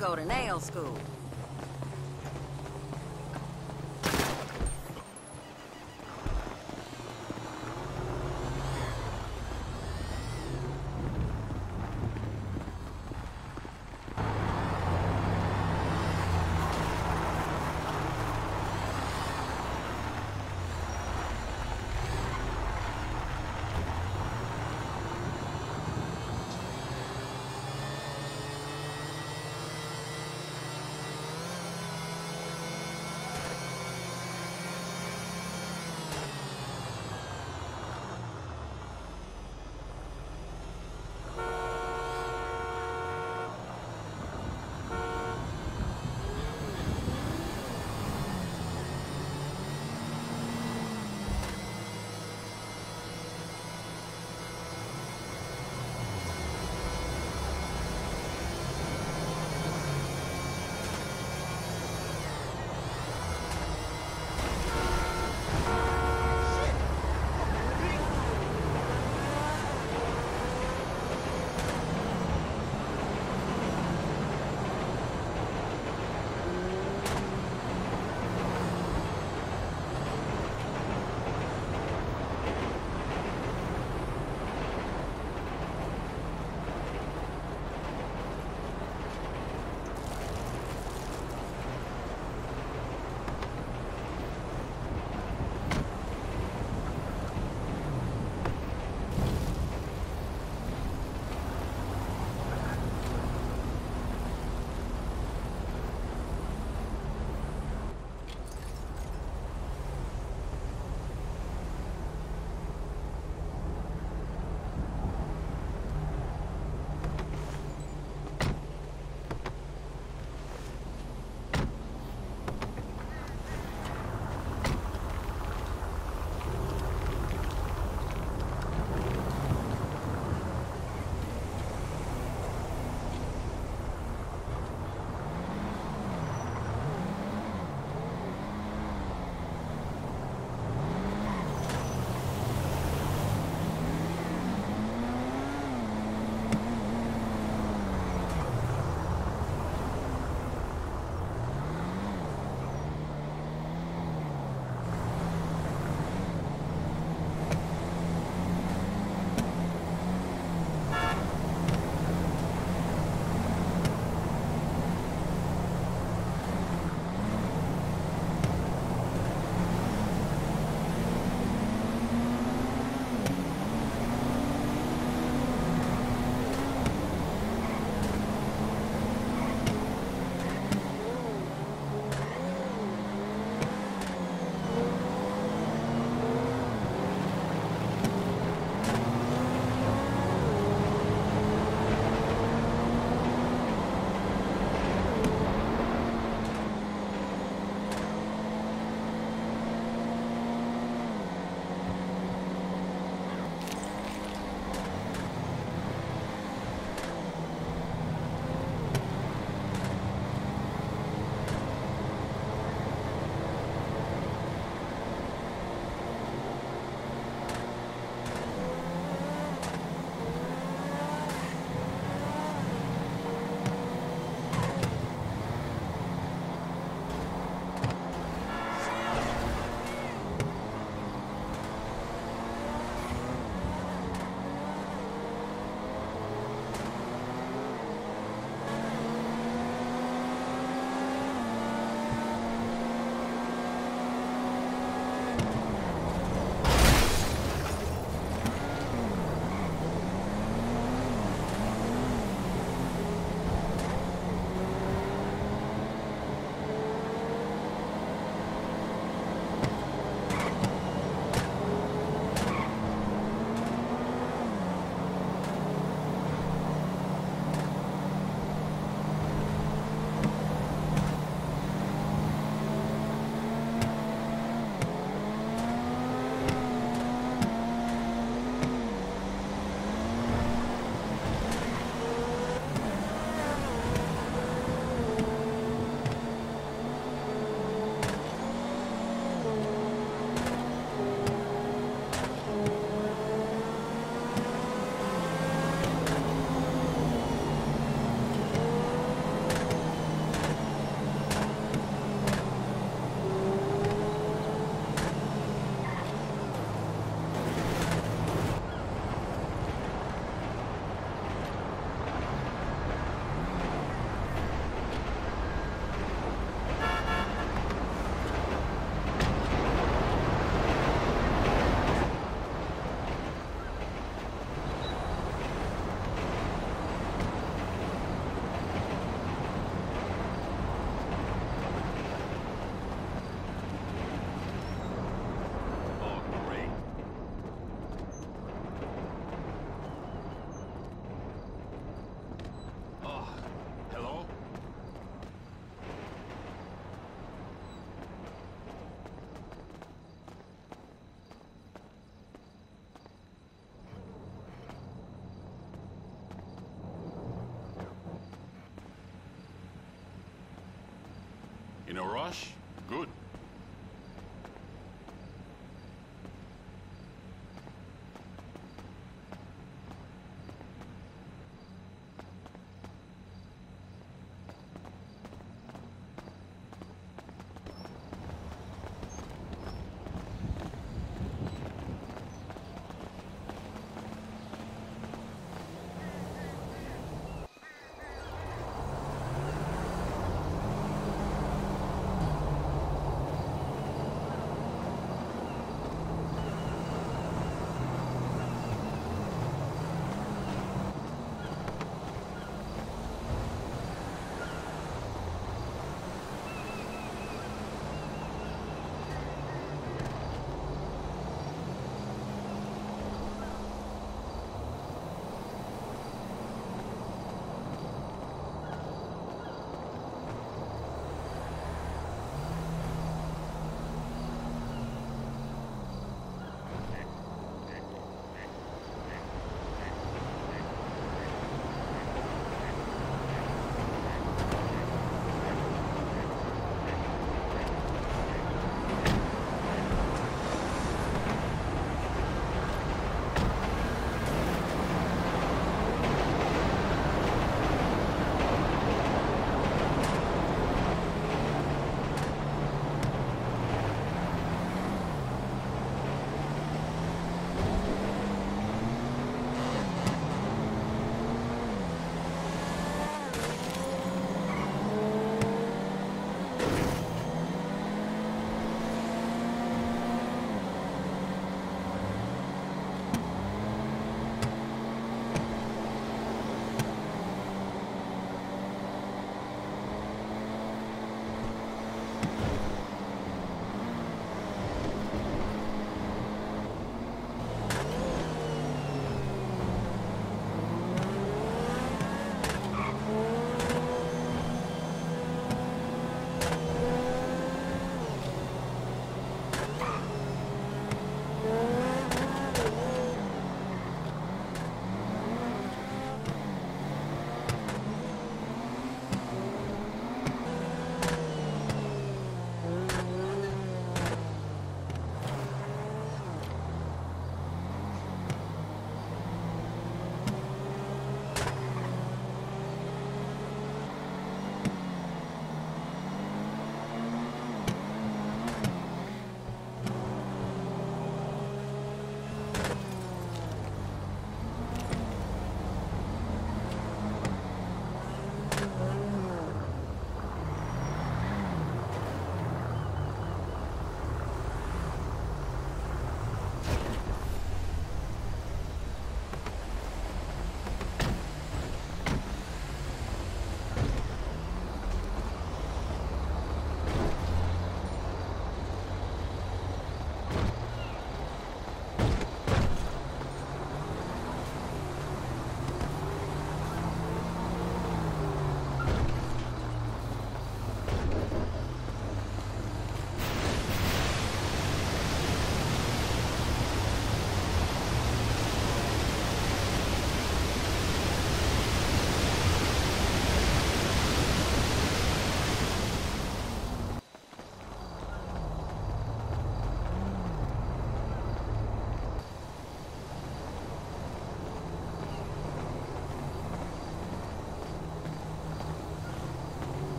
go to nail school. In a rush? Good.